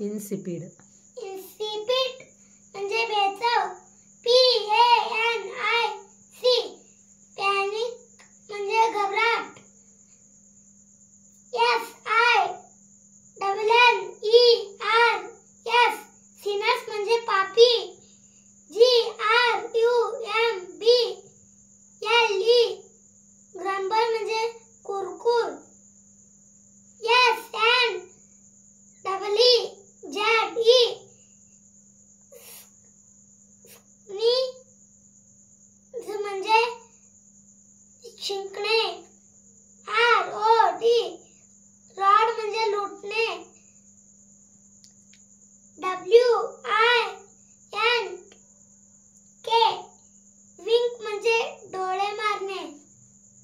insipid छिंकने R O D.